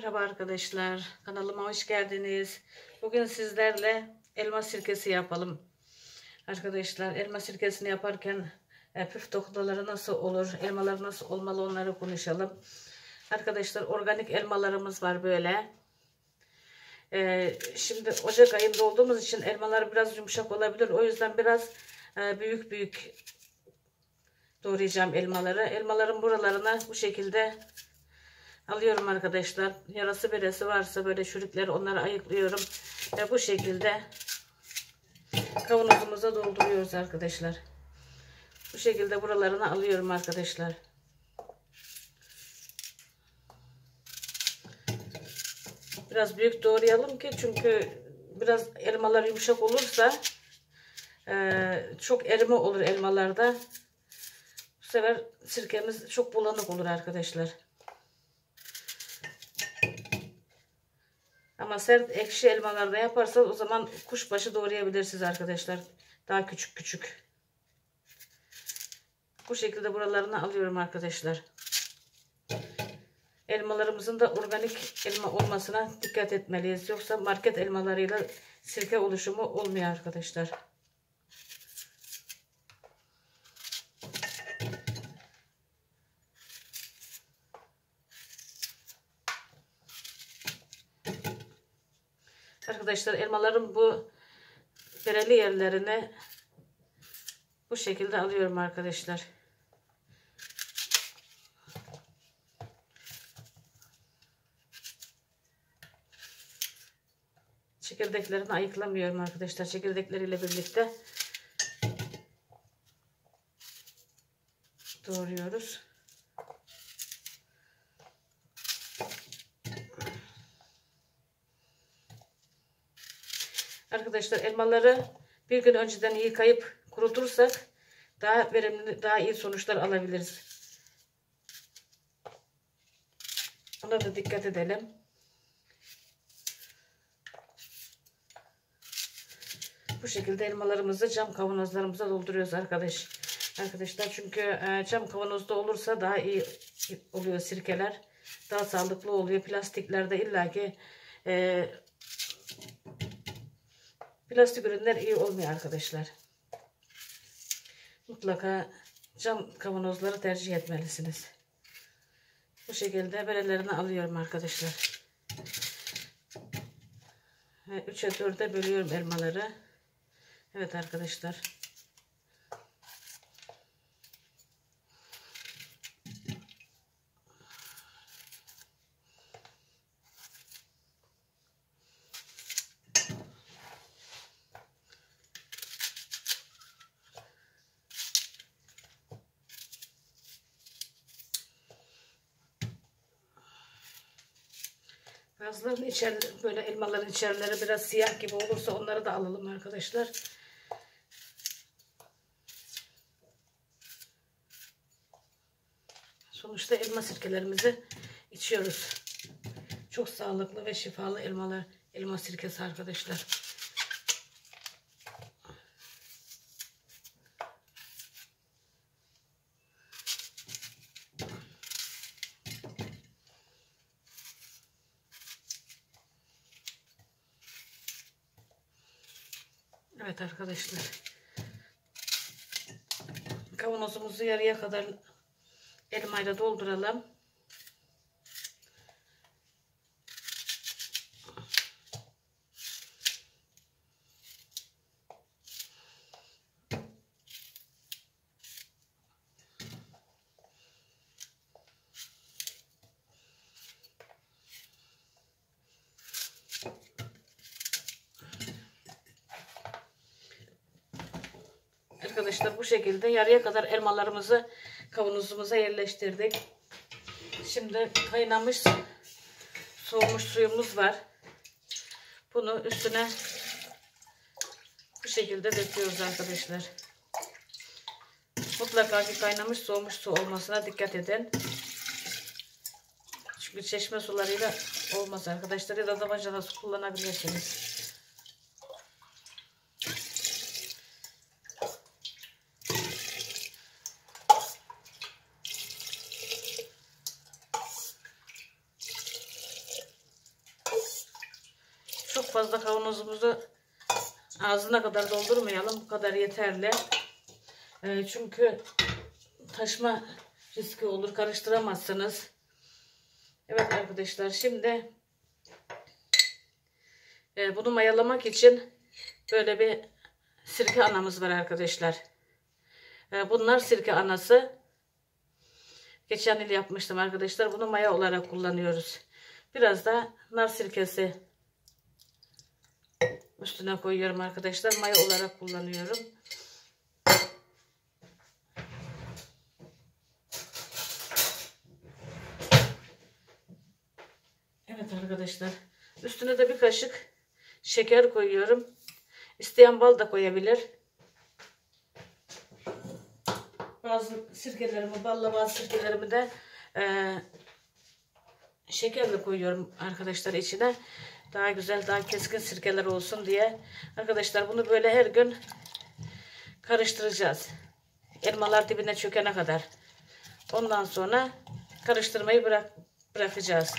Merhaba arkadaşlar. Kanalıma hoş geldiniz. Bugün sizlerle elma sirkesi yapalım. Arkadaşlar elma sirkesini yaparken e, püf noktaları nasıl olur, elmalar nasıl olmalı onları konuşalım. Arkadaşlar organik elmalarımız var böyle. E, şimdi Ocak ayında olduğumuz için elmalar biraz yumuşak olabilir. O yüzden biraz e, büyük büyük doğrayacağım elmaları. Elmaların buralarına bu şekilde alıyorum arkadaşlar. Yarası beresi varsa böyle çürükleri onları ayıklıyorum. Ve bu şekilde kavanozumuza dolduruyoruz arkadaşlar. Bu şekilde buralarını alıyorum arkadaşlar. Biraz büyük doğrayalım ki çünkü biraz elmalar yumuşak olursa e, çok erime olur elmalarda. Bu sefer sirkemiz çok bulanık olur arkadaşlar. Ama sert ekşi elmalarda yaparsanız o zaman kuşbaşı doğrayabilirsiniz arkadaşlar. Daha küçük küçük. Bu şekilde buralarını alıyorum arkadaşlar. Elmalarımızın da organik elma olmasına dikkat etmeliyiz. Yoksa market elmalarıyla sirke oluşumu olmuyor arkadaşlar. Arkadaşlar elmaların bu bereli yerlerini bu şekilde alıyorum arkadaşlar. Çekirdeklerini ayıklamıyorum arkadaşlar. Çekirdekleriyle birlikte doğruyoruz. Arkadaşlar elmaları bir gün önceden yıkayıp kurutursak daha verimli, daha iyi sonuçlar alabiliriz. Ona da dikkat edelim. Bu şekilde elmalarımızı cam kavanozlarımıza dolduruyoruz arkadaş. Arkadaşlar çünkü e, cam kavanozda olursa daha iyi oluyor sirkeler. Daha sağlıklı oluyor. Plastiklerde illaki e, Plastik ürünler iyi olmuyor arkadaşlar. Mutlaka cam kavanozları tercih etmelisiniz. Bu şekilde berelerini alıyorum arkadaşlar. 3'e 4'e bölüyorum elmaları. Evet arkadaşlar. Bazılarının içeri böyle elmaların içerileri biraz siyah gibi olursa onları da alalım arkadaşlar. Sonuçta elma sirkelerimizi içiyoruz. Çok sağlıklı ve şifalı elmalar, elma sirkesi arkadaşlar. Evet arkadaşlar. Kavanozumuzu yarıya kadar elmayla dolduralım. Arkadaşlar bu şekilde yarıya kadar elmalarımızı kavanozumuza yerleştirdik. Şimdi kaynamış soğumuş suyumuz var. Bunu üstüne bu şekilde döküyoruz arkadaşlar. Mutlaka ki kaynamış soğumuş su olmasına dikkat edin. Çünkü çeşme sularıyla olmaz arkadaşlar ya da damacana su kullanabilirsiniz. Fazla kavanozumuzu ağzına kadar doldurmayalım. Bu kadar yeterli. Ee, çünkü taşma riski olur. Karıştıramazsınız. Evet arkadaşlar şimdi e, bunu mayalamak için böyle bir sirke anamız var arkadaşlar. E, bunlar sirke anası. Geçen yıl yapmıştım arkadaşlar. Bunu maya olarak kullanıyoruz. Biraz da nar sirkesi üstüne koyuyorum arkadaşlar. Maya olarak kullanıyorum. Evet arkadaşlar. Üstüne de bir kaşık şeker koyuyorum. İsteyen bal da koyabilir. Bazı sirkelerimi, balla bazı sirkelerimi de e, şekerle koyuyorum arkadaşlar içine. Daha güzel, daha keskin sirkeler olsun diye. Arkadaşlar bunu böyle her gün karıştıracağız. Elmalar dibine çökene kadar. Ondan sonra karıştırmayı bırak bırakacağız.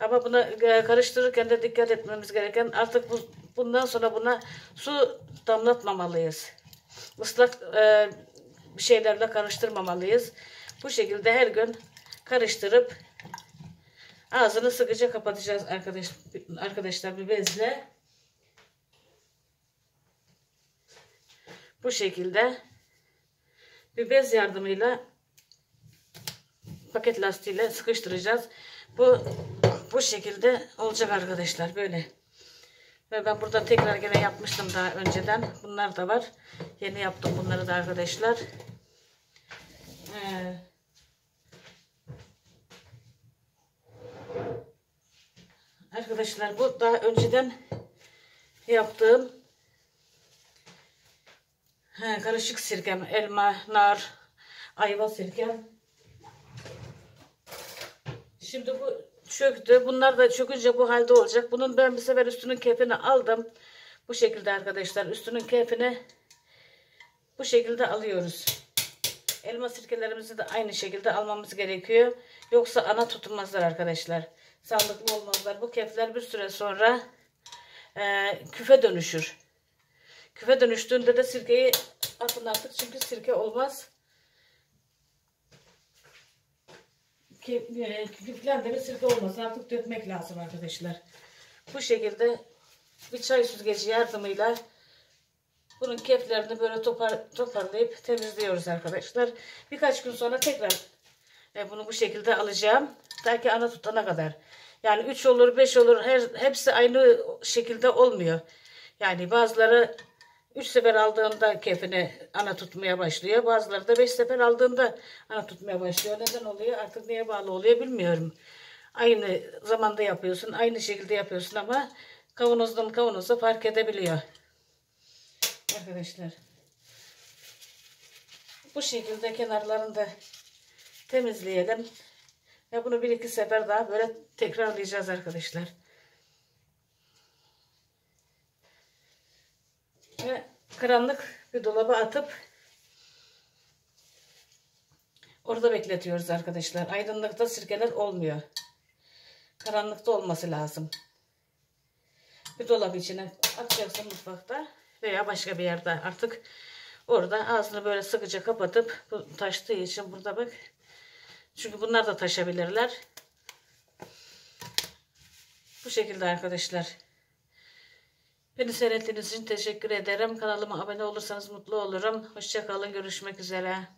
Ama buna e, karıştırırken de dikkat etmemiz gereken artık bu, bundan sonra buna su damlatmamalıyız. Islak e, şeylerle karıştırmamalıyız. Bu şekilde her gün karıştırıp ağzını sıkıca kapatacağız arkadaş, arkadaşlar bir bezle. Bu şekilde bir bez yardımıyla paket lastiğiyle sıkıştıracağız. Bu bu şekilde olacak arkadaşlar böyle. Ve ben burada tekrar gene yapmıştım daha önceden. Bunlar da var. Yeni yaptım bunları da arkadaşlar. Ee, arkadaşlar bu daha önceden yaptığım he, karışık sirkem. Elma, nar, ayva sirkem. Şimdi bu çöktü. Bunlar da çökünce bu halde olacak. Bunun ben bir sefer üstünün keyfini aldım. Bu şekilde arkadaşlar. Üstünün keyfini bu şekilde alıyoruz. Elma sirkelerimizi de aynı şekilde almamız gerekiyor. Yoksa ana tutulmazlar arkadaşlar. Sağlıklı olmazlar. Bu kefler bir süre sonra e, küfe dönüşür. Küfe dönüştüğünde de sirkeyi atın artık. Çünkü sirke olmaz. Küflen de bir sirke olmaz. Artık dökmek lazım arkadaşlar. Bu şekilde bir çay süzgeci yardımıyla bunun keflerini böyle topar, toparlayıp temizliyoruz arkadaşlar. Birkaç gün sonra tekrar e, bunu bu şekilde alacağım. Ta ki ana tutana kadar. Yani 3 olur 5 olur her, hepsi aynı şekilde olmuyor. Yani bazıları 3 sefer aldığında kefini ana tutmaya başlıyor. Bazıları da 5 sefer aldığında ana tutmaya başlıyor. Neden oluyor? Artık neye bağlı oluyor bilmiyorum. Aynı zamanda yapıyorsun. Aynı şekilde yapıyorsun ama kavanozdan kavanoza fark edebiliyor. Arkadaşlar. Bu şekilde kenarlarını da temizleyelim. Ve bunu bir iki sefer daha böyle tekrarlayacağız arkadaşlar. Ve karanlık bir dolaba atıp orada bekletiyoruz arkadaşlar. Aydınlıkta sirkeler olmuyor. Karanlıkta olması lazım. Bir dolap içine atacaksın mutfakta veya başka bir yerde artık orada ağzını böyle sıkıca kapatıp bu taştığı için burada bak çünkü bunlar da taşabilirler. Bu şekilde arkadaşlar. Beni seyrettiğiniz için teşekkür ederim. Kanalıma abone olursanız mutlu olurum. Hoşçakalın. Görüşmek üzere.